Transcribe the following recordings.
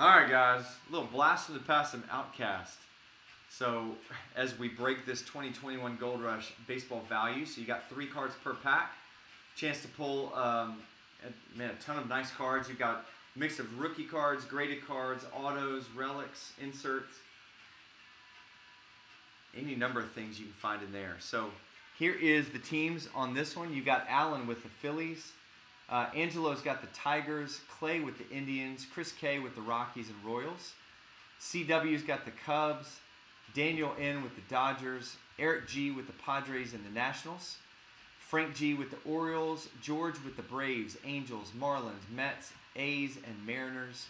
All right, guys, a little blast from the past from Outcast. So, as we break this 2021 Gold Rush baseball value, so you got three cards per pack, chance to pull um, a, man, a ton of nice cards. You've got a mix of rookie cards, graded cards, autos, relics, inserts, any number of things you can find in there. So, here is the teams on this one. You got Allen with the Phillies. Uh, Angelo's got the Tigers, Clay with the Indians, Chris K with the Rockies and Royals. CW's got the Cubs, Daniel N with the Dodgers, Eric G with the Padres and the Nationals, Frank G with the Orioles, George with the Braves, Angels, Marlins, Mets, A's, and Mariners,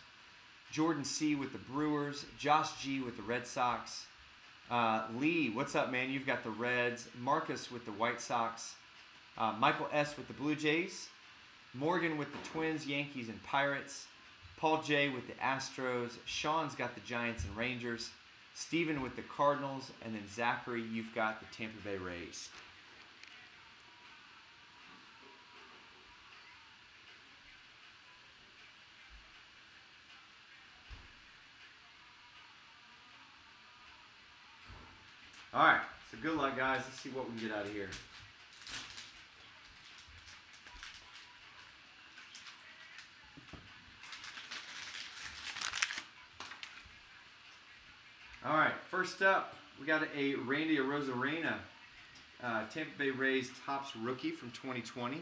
Jordan C with the Brewers, Josh G with the Red Sox, uh, Lee, what's up, man? You've got the Reds, Marcus with the White Sox, uh, Michael S with the Blue Jays, Morgan with the Twins, Yankees, and Pirates. Paul J with the Astros. Sean's got the Giants and Rangers. Steven with the Cardinals. And then Zachary, you've got the Tampa Bay Rays. All right, so good luck, guys. Let's see what we can get out of here. All right, first up, we got a Randy Arozarena, uh, Tampa Bay Rays Topps rookie from 2020.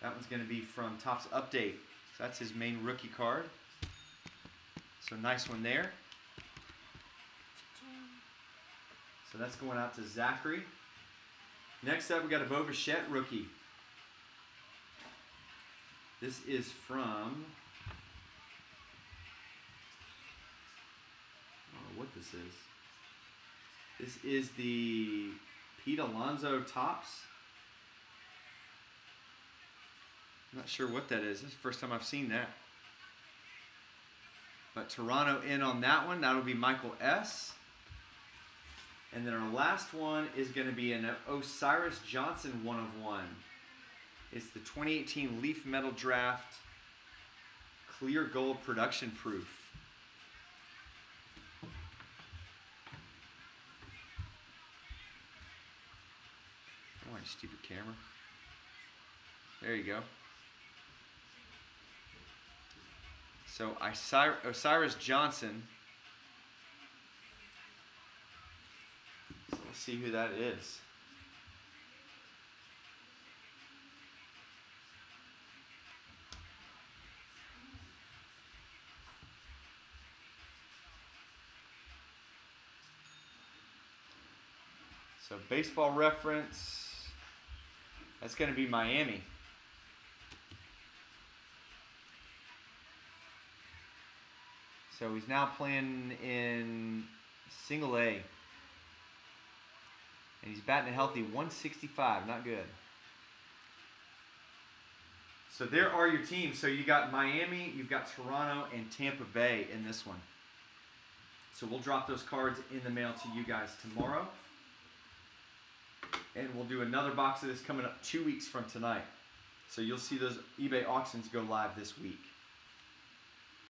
That one's going to be from Topps Update. So that's his main rookie card. So nice one there. So that's going out to Zachary. Next up, we got a Bo rookie. This is from what this is. This is the Pete Alonso Topps. I'm not sure what that is. This is the first time I've seen that. But Toronto in on that one. That'll be Michael S. And then our last one is going to be an Osiris Johnson one of one. It's the 2018 Leaf Metal Draft Clear Gold Production Proof. Stupid camera. There you go. So I Osiris Johnson. So let's see who that is. So baseball reference. That's going to be Miami. So he's now playing in single A. And he's batting a healthy 165. Not good. So there are your teams. So you got Miami, you've got Toronto, and Tampa Bay in this one. So we'll drop those cards in the mail to you guys tomorrow and we'll do another box of this coming up two weeks from tonight. So you'll see those eBay auctions go live this week.